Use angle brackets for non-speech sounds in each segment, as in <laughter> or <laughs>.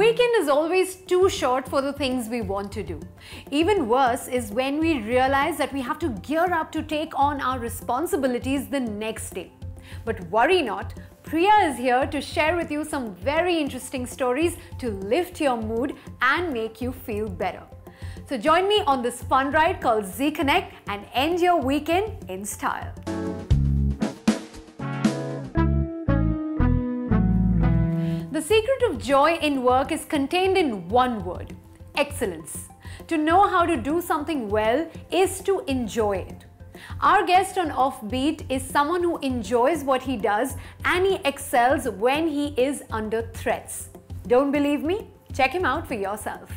Weekend is always too short for the things we want to do. Even worse is when we realize that we have to gear up to take on our responsibilities the next day. But worry not, Priya is here to share with you some very interesting stories to lift your mood and make you feel better. So join me on this fun ride called Zee Connect and end your weekend in style. The secret of joy in work is contained in one word excellence. To know how to do something well is to enjoy it. Our guest on Offbeat is someone who enjoys what he does and he excels when he is under threats. Don't believe me? Check him out for yourself.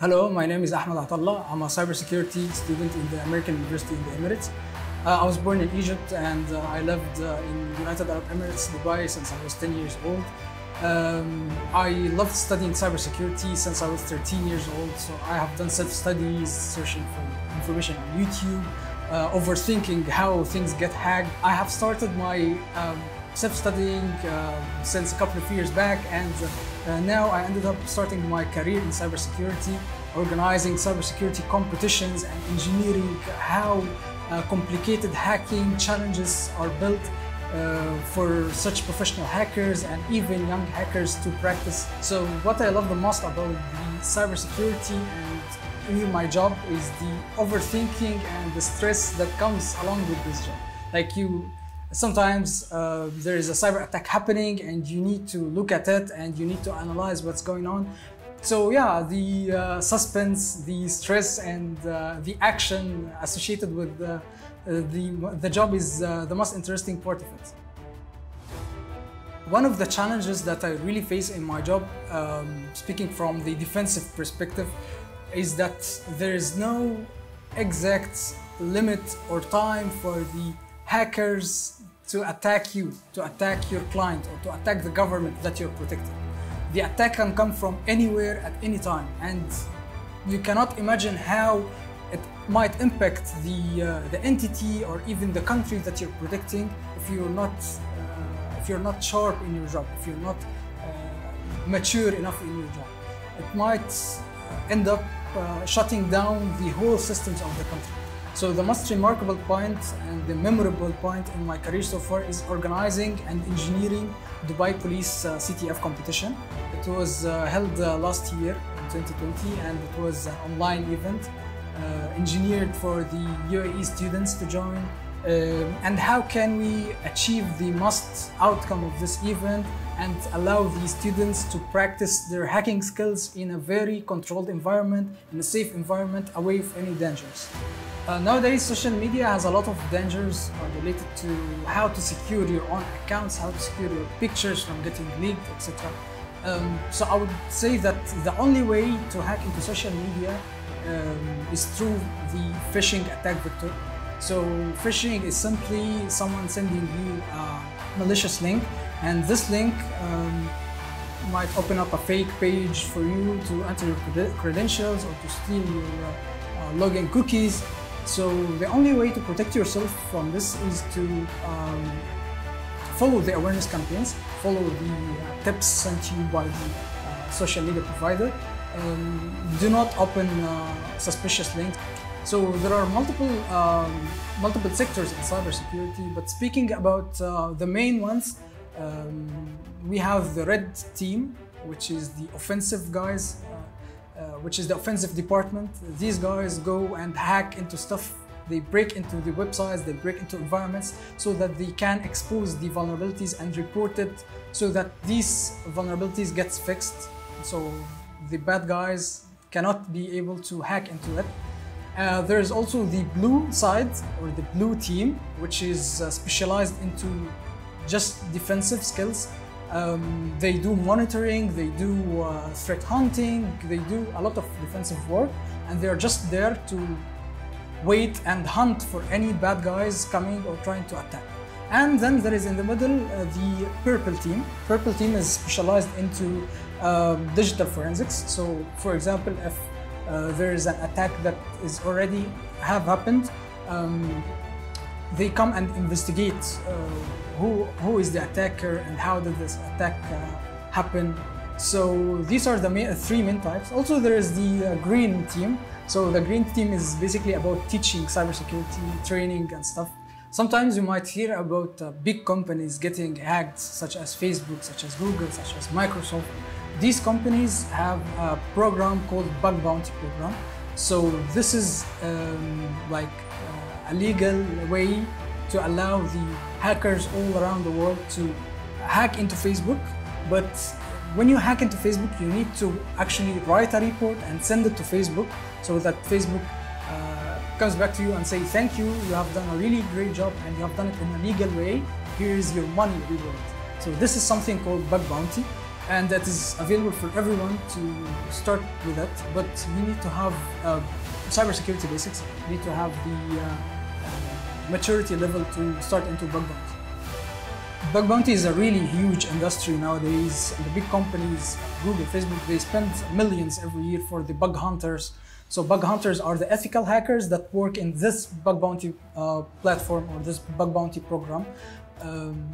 Hello, my name is Ahmed Attalla. I'm a cybersecurity student in the American University in the Emirates. Uh, I was born in Egypt and uh, I lived uh, in United Arab Emirates, Dubai, since I was 10 years old. Um, I loved studying cybersecurity since I was 13 years old, so I have done self-studies, searching for information on YouTube, uh, overthinking how things get hacked. I have started my um, self-studying uh, since a couple of years back and uh, now I ended up starting my career in cybersecurity, organizing cybersecurity competitions and engineering how uh, complicated hacking challenges are built uh, for such professional hackers and even young hackers to practice. So what I love the most about the cybersecurity and even my job is the overthinking and the stress that comes along with this job. Like you sometimes uh, there is a cyber attack happening and you need to look at it and you need to analyze what's going on. So yeah the uh, suspense the stress and uh, the action associated with the, the, the job is uh, the most interesting part of it. One of the challenges that I really face in my job, um, speaking from the defensive perspective, is that there is no exact limit or time for the hackers to attack you, to attack your client, or to attack the government that you're protecting. The attack can come from anywhere at any time, and you cannot imagine how it might impact the uh, the entity or even the country that you're protecting if you're not uh, if you're not sharp in your job, if you're not uh, mature enough in your job. It might end up uh, shutting down the whole systems of the country. So the most remarkable point and the memorable point in my career so far is organizing and engineering Dubai Police uh, CTF competition. It was uh, held uh, last year in 2020 and it was an online event uh, engineered for the UAE students to join. Um, and how can we achieve the most outcome of this event and allow the students to practice their hacking skills in a very controlled environment, in a safe environment, away from any dangers. Uh, nowadays, social media has a lot of dangers uh, related to how to secure your own accounts, how to secure your pictures from getting leaked, etc. Um, so I would say that the only way to hack into social media um, is through the phishing attack vector. So phishing is simply someone sending you a malicious link, and this link um, might open up a fake page for you to enter your credentials or to steal your uh, login cookies. So the only way to protect yourself from this is to um, follow the awareness campaigns, follow the uh, tips sent to you by the uh, social media provider. Do not open uh, suspicious links. So there are multiple um, multiple sectors in cybersecurity, but speaking about uh, the main ones, um, we have the red team, which is the offensive guys, which is the offensive department. These guys go and hack into stuff they break into the websites, they break into environments so that they can expose the vulnerabilities and report it so that these vulnerabilities gets fixed. So the bad guys cannot be able to hack into it. Uh, there is also the blue side or the blue team, which is uh, specialized into just defensive skills. Um, they do monitoring, they do uh, threat hunting, they do a lot of defensive work, and they are just there to wait and hunt for any bad guys coming or trying to attack. And then there is in the middle uh, the purple team. Purple team is specialized into um, digital forensics. So, for example, if uh, there is an attack that is already have happened, um, they come and investigate uh, who who is the attacker and how did this attack uh, happen. So these are the main, three main types. Also, there is the uh, green team. So the green team is basically about teaching cybersecurity training and stuff. Sometimes you might hear about uh, big companies getting hacked, such as Facebook, such as Google, such as Microsoft. These companies have a program called Bug Bounty Program. So this is um, like uh, a legal way to allow the hackers all around the world to hack into Facebook. But when you hack into Facebook, you need to actually write a report and send it to Facebook so that Facebook uh, comes back to you and say, thank you, you have done a really great job and you have done it in a legal way. Here is your money reward. So this is something called bug bounty and that is available for everyone to start with that. But you need to have uh, cybersecurity basics. You need to have the uh, maturity level to start into bug bounty. Bug bounty is a really huge industry nowadays. The big companies, Google, Facebook, they spend millions every year for the bug hunters. So bug hunters are the ethical hackers that work in this bug bounty uh, platform or this bug bounty program. Um,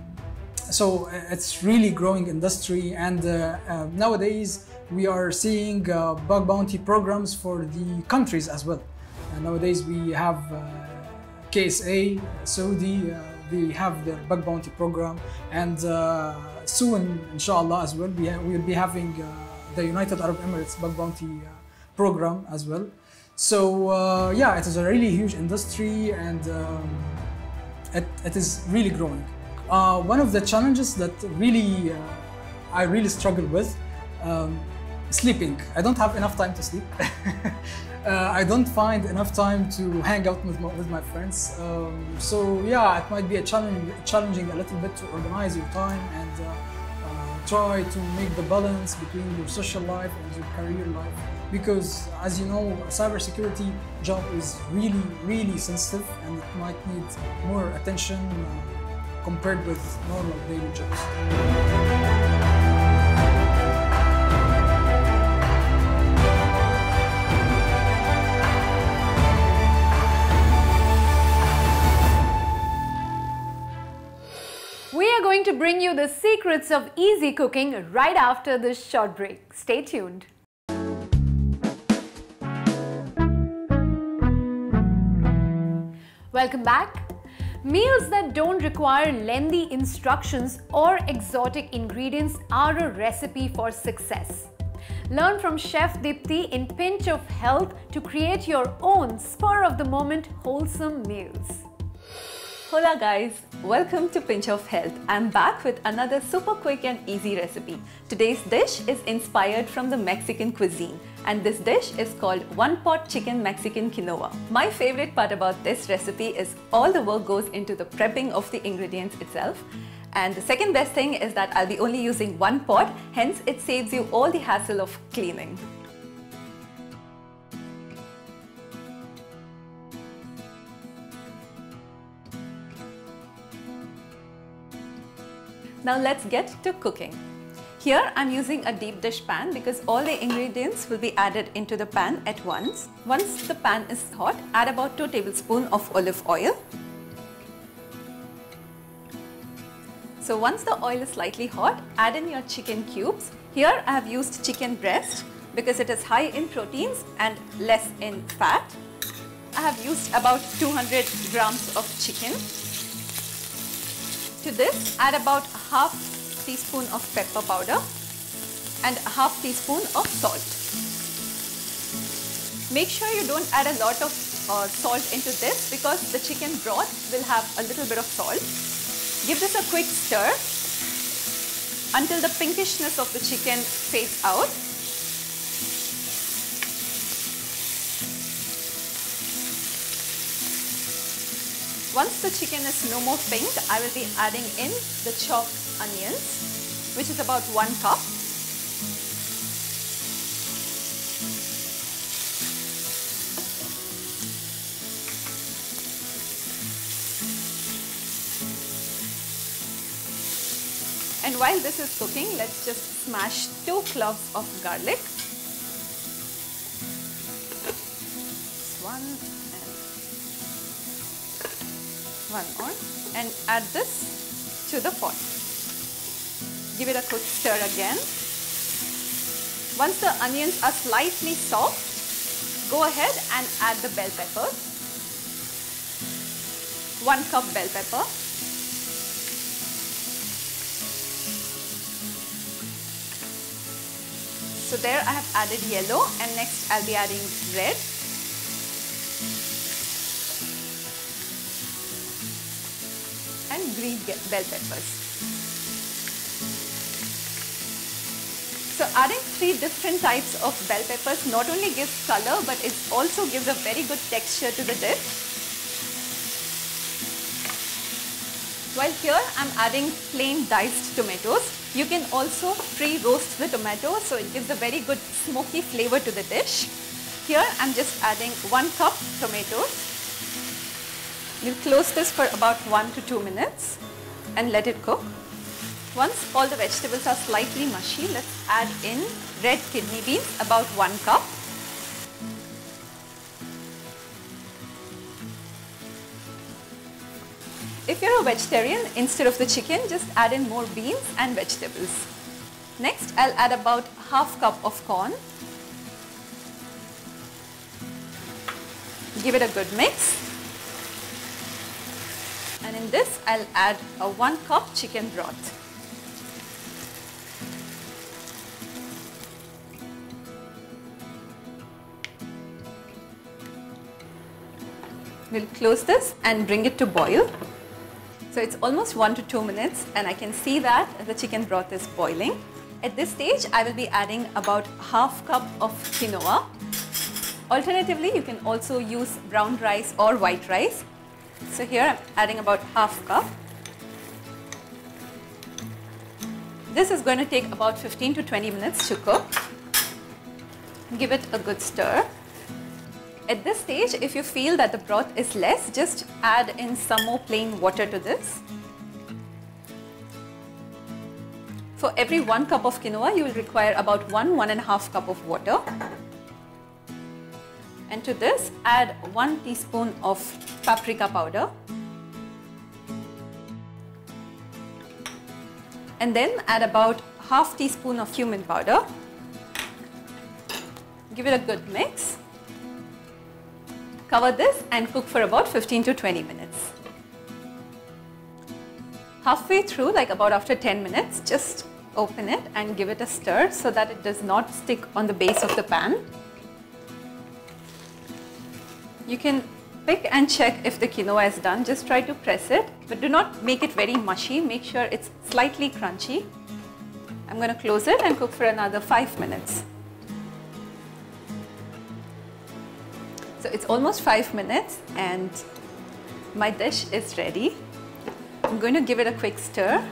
so it's really growing industry and uh, uh, nowadays we are seeing uh, bug bounty programs for the countries as well. nowadays we have KSA, Saudi, they have their bug bounty program and soon inshallah as well we will be having the United Arab Emirates bug bounty program as well. So uh, yeah, it is a really huge industry and um, it, it is really growing. Uh, one of the challenges that really uh, I really struggle with um, sleeping. I don't have enough time to sleep. <laughs> uh, I don't find enough time to hang out with my, with my friends. Um, so yeah, it might be a challenge, challenging a little bit to organize your time and uh, uh, try to make the balance between your social life and your career life. Because as you know, a cybersecurity job is really, really sensitive and it might need more attention uh, compared with normal daily jobs. To bring you the secrets of easy cooking right after this short break. Stay tuned. Welcome back. Meals that don't require lengthy instructions or exotic ingredients are a recipe for success. Learn from Chef Deepti in Pinch of Health to create your own spur of the moment wholesome meals. Hola guys, welcome to Pinch of Health. I'm back with another super quick and easy recipe. Today's dish is inspired from the Mexican cuisine and this dish is called One Pot Chicken Mexican Quinoa. My favorite part about this recipe is all the work goes into the prepping of the ingredients itself. And the second best thing is that I'll be only using one pot, hence it saves you all the hassle of cleaning. Now let's get to cooking. Here I'm using a deep dish pan because all the ingredients will be added into the pan at once. Once the pan is hot, add about 2 tablespoons of olive oil. So once the oil is slightly hot, add in your chicken cubes. Here I have used chicken breast because it is high in proteins and less in fat. I have used about 200 grams of chicken. To this, add about half teaspoon of pepper powder and half teaspoon of salt. Make sure you don't add a lot of uh, salt into this because the chicken broth will have a little bit of salt. Give this a quick stir until the pinkishness of the chicken fades out. Once the chicken is no more pink, I will be adding in the chopped onions, which is about one cup. And while this is cooking, let's just smash two cloves of garlic. One more and add this to the pot. Give it a quick stir again. Once the onions are slightly soft, go ahead and add the bell pepper. One cup bell pepper. So there I have added yellow and next I'll be adding red. Green bell peppers. So adding three different types of bell peppers not only gives color but it also gives a very good texture to the dish. While here I'm adding plain diced tomatoes. You can also pre-roast the tomato so it gives a very good smoky flavor to the dish. Here I'm just adding one cup tomatoes. We'll close this for about one to two minutes and let it cook. Once all the vegetables are slightly mushy, let's add in red kidney beans, about one cup. If you're a vegetarian, instead of the chicken, just add in more beans and vegetables. Next, I'll add about half cup of corn. Give it a good mix. And in this, I'll add a one cup chicken broth. We'll close this and bring it to boil. So it's almost one to two minutes and I can see that the chicken broth is boiling. At this stage, I will be adding about half cup of quinoa. Alternatively, you can also use brown rice or white rice. So here I'm adding about half cup. This is going to take about 15 to 20 minutes to cook. Give it a good stir. At this stage, if you feel that the broth is less, just add in some more plain water to this. For every one cup of quinoa, you will require about one, one and a half cup of water. And to this, add one teaspoon of paprika powder. And then add about half teaspoon of cumin powder. Give it a good mix. Cover this and cook for about 15 to 20 minutes. Halfway through, like about after 10 minutes, just open it and give it a stir so that it does not stick on the base of the pan. You can pick and check if the quinoa is done. Just try to press it, but do not make it very mushy. Make sure it's slightly crunchy. I'm going to close it and cook for another 5 minutes. So it's almost 5 minutes and my dish is ready. I'm going to give it a quick stir.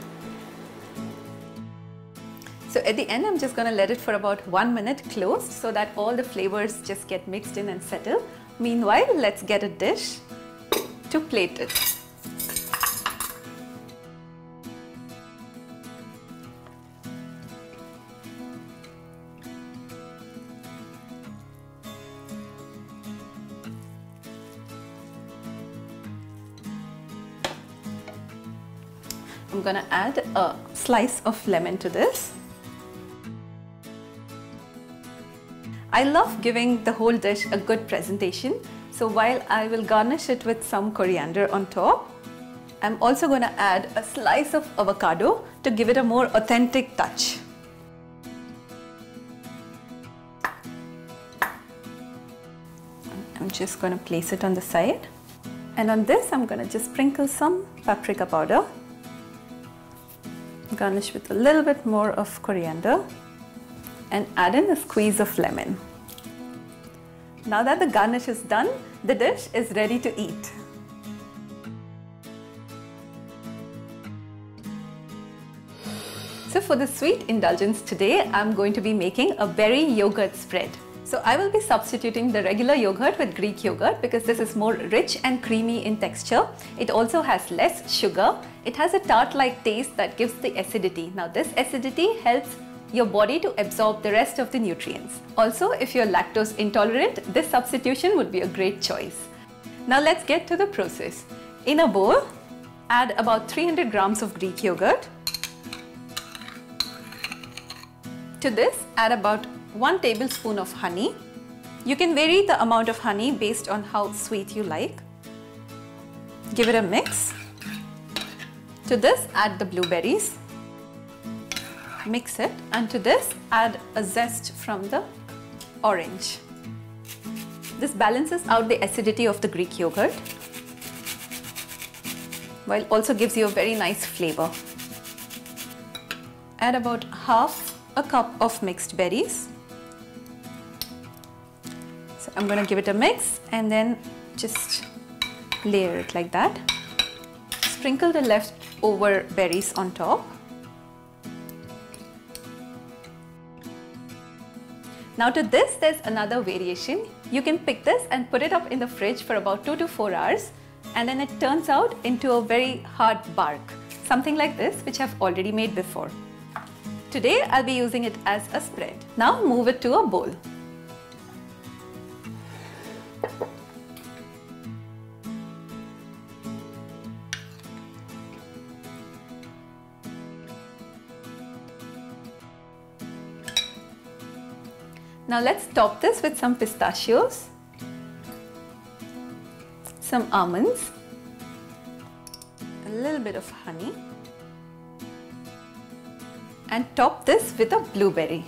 So at the end, I'm just going to let it for about one minute closed so that all the flavors just get mixed in and settle. Meanwhile, let's get a dish to plate it. I'm gonna add a slice of lemon to this. I love giving the whole dish a good presentation. So while I will garnish it with some coriander on top, I'm also going to add a slice of avocado to give it a more authentic touch. I'm just going to place it on the side. And on this, I'm going to just sprinkle some paprika powder. Garnish with a little bit more of coriander and add in a squeeze of lemon. Now that the garnish is done, the dish is ready to eat. So for the sweet indulgence today, I'm going to be making a berry yogurt spread. So I will be substituting the regular yogurt with Greek yogurt because this is more rich and creamy in texture. It also has less sugar. It has a tart-like taste that gives the acidity. Now this acidity helps your body to absorb the rest of the nutrients. Also, if you're lactose intolerant, this substitution would be a great choice. Now let's get to the process. In a bowl, add about 300 grams of Greek yogurt. To this, add about 1 tablespoon of honey. You can vary the amount of honey based on how sweet you like. Give it a mix. To this, add the blueberries. Mix it and to this, add a zest from the orange. This balances out the acidity of the Greek yogurt while also gives you a very nice flavor. Add about half a cup of mixed berries So I'm going to give it a mix and then just layer it like that. Sprinkle the leftover berries on top. Now to this there's another variation. You can pick this and put it up in the fridge for about 2 to 4 hours and then it turns out into a very hard bark. Something like this which I've already made before. Today I'll be using it as a spread. Now move it to a bowl. Now let's top this with some pistachios, some almonds, a little bit of honey and top this with a blueberry.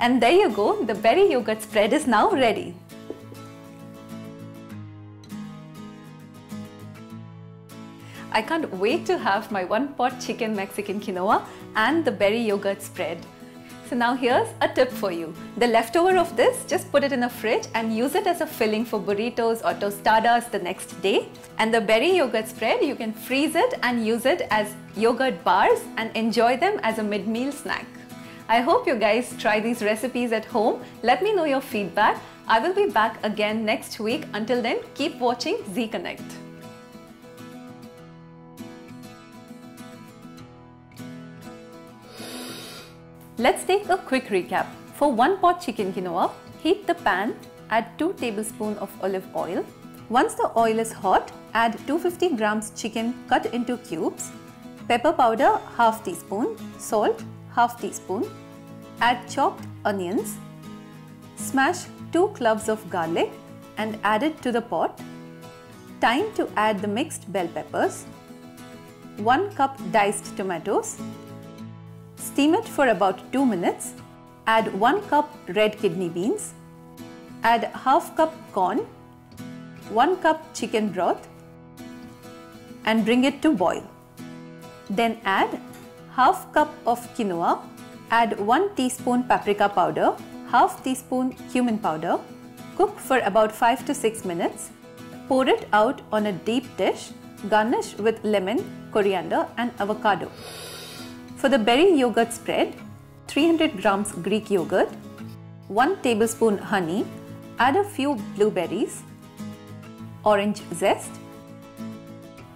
And there you go, the berry yogurt spread is now ready. I can't wait to have my one pot chicken Mexican quinoa and the berry yogurt spread. So now here's a tip for you. The leftover of this, just put it in a fridge and use it as a filling for burritos or tostadas the next day. And the berry yogurt spread, you can freeze it and use it as yogurt bars and enjoy them as a mid-meal snack. I hope you guys try these recipes at home. Let me know your feedback. I will be back again next week. Until then, keep watching Zee Connect. Let's take a quick recap. For 1 pot chicken quinoa, heat the pan, add 2 tablespoons of olive oil. Once the oil is hot, add 250 grams chicken cut into cubes, pepper powder half teaspoon, salt half teaspoon, add chopped onions, smash 2 cloves of garlic and add it to the pot. Time to add the mixed bell peppers, 1 cup diced tomatoes, Steam it for about 2 minutes. Add 1 cup red kidney beans. Add half cup corn, 1 cup chicken broth and bring it to boil. Then add half cup of quinoa, add 1 teaspoon paprika powder, half teaspoon cumin powder, cook for about 5 to 6 minutes. Pour it out on a deep dish, garnish with lemon, coriander and avocado. For the berry yogurt spread, 300 grams Greek yogurt, 1 tablespoon honey, add a few blueberries, orange zest,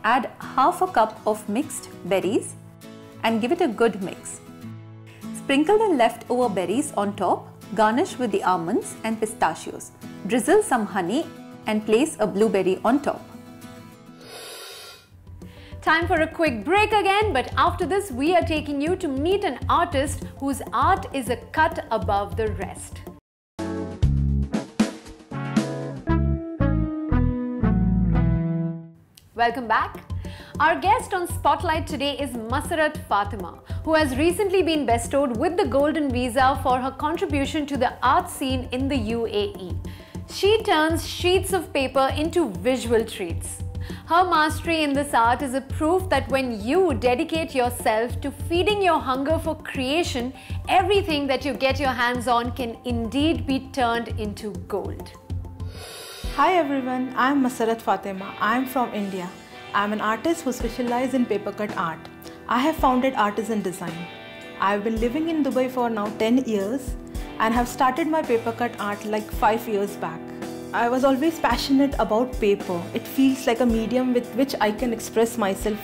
add half a cup of mixed berries and give it a good mix. Sprinkle the leftover berries on top, garnish with the almonds and pistachios. Drizzle some honey and place a blueberry on top. Time for a quick break again, but after this, we are taking you to meet an artist whose art is a cut above the rest. Welcome back. Our guest on Spotlight today is Masarrat Fatima, who has recently been bestowed with the Golden Visa for her contribution to the art scene in the UAE. She turns sheets of paper into visual treats. Her mastery in this art is a proof that when you dedicate yourself to feeding your hunger for creation, everything that you get your hands on can indeed be turned into gold. Hi everyone, I am Masarrat Fatima. I am from India. I am an artist who specializes in paper cut art. I have founded Artisan Design. I have been living in Dubai for now 10 years and have started my paper cut art like 5 years back. I was always passionate about paper. It feels like a medium with which I can express myself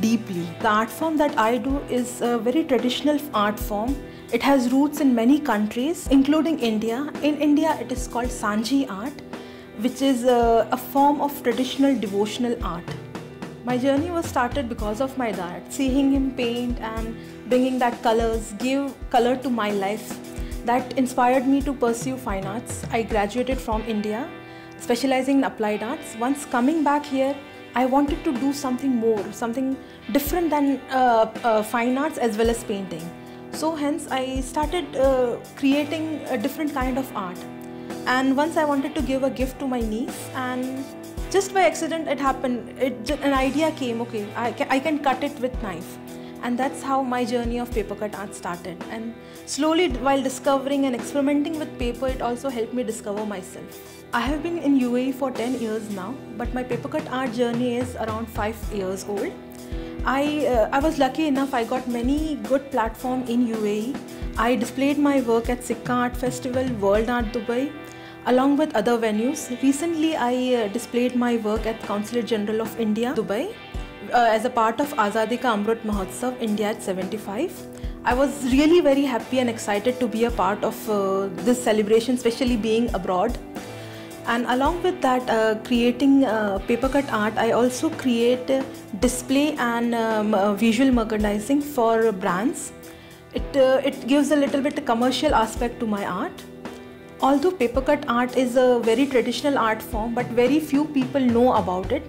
deeply. The art form that I do is a very traditional art form. It has roots in many countries, including India. In India, it is called Sanji art, which is a, a form of traditional devotional art. My journey was started because of my dad. Seeing him paint and bringing that colors give color to my life. That inspired me to pursue fine arts. I graduated from India, specializing in applied arts. Once coming back here, I wanted to do something more, something different than uh, uh, fine arts as well as painting. So hence I started uh, creating a different kind of art. And once I wanted to give a gift to my niece and just by accident it happened it an idea came okay I can, I can cut it with knife and that's how my journey of paper cut art started. And slowly while discovering and experimenting with paper it also helped me discover myself. I have been in uae for 10 years now but my paper cut art journey is around 5 years old. I uh, i was lucky enough i got many good platform in uae i displayed my work at sikka art festival world art dubai along with other venues. Recently, I uh, displayed my work at Consulate General of India, Dubai, uh, as a part of Azadi Ka Amrit Mahotsav, India at 75. I was really very happy and excited to be a part of uh, this celebration, especially being abroad. And along with that, uh, creating uh, paper cut art, I also create display and um, uh, visual merchandising for brands. It, it gives a little bit commercial aspect to my art Although paper cut art is a very traditional art form, but very few people know about it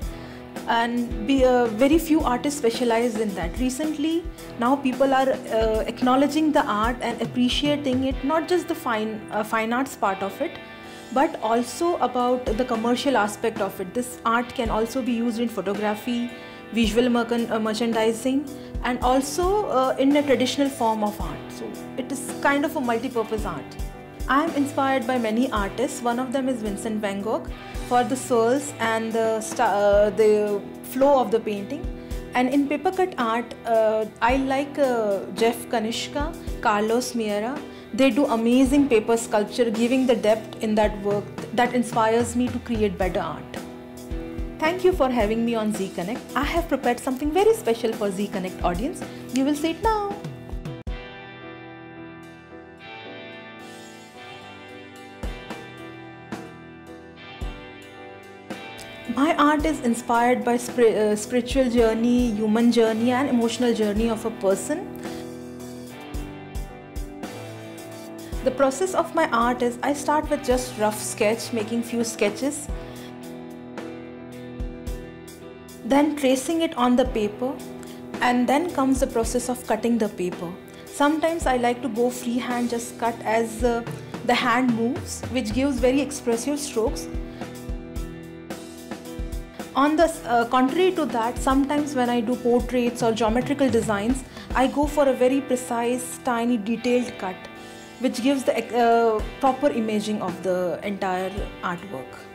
and be, uh, very few artists specialize in that. Recently, now people are uh, acknowledging the art and appreciating it, not just the fine, uh, fine arts part of it, but also about the commercial aspect of it. This art can also be used in photography, visual uh, merchandising, and also uh, in a traditional form of art. So it is kind of a multi-purpose art. I am inspired by many artists. One of them is Vincent van Gogh for the swirls and the, uh, the flow of the painting. And in paper cut art, uh, I like uh, Jeff Nishinaka, Carlos Meira. They do amazing paper sculpture, giving the depth in that work that inspires me to create better art. Thank you for having me on Zee Connect. I have prepared something very special for Zee Connect audience. You will see it now. My art is inspired by uh, spiritual journey, human journey and emotional journey of a person. The process of my art is I start with just rough sketch, making few sketches. Then tracing it on the paper and then comes the process of cutting the paper. Sometimes I like to go freehand, just cut as uh, the hand moves, which gives very expressive strokes on the uh, contrary to that, sometimes when I do portraits or geometrical designs, I go for a very precise, tiny, detailed cut, which gives the uh, proper imaging of the entire artwork.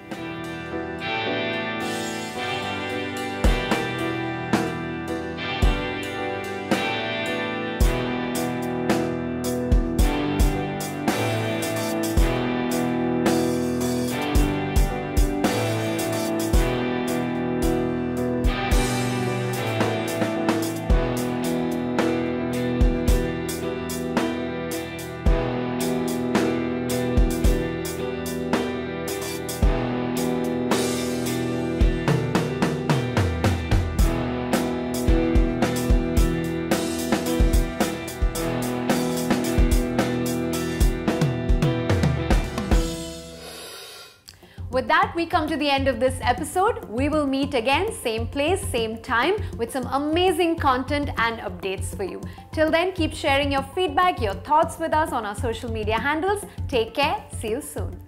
With that, we come to the end of this episode. We will meet again, same place, same time, with some amazing content and updates for you. Till then, keep sharing your feedback, your thoughts with us on our social media handles. Take care. See you soon.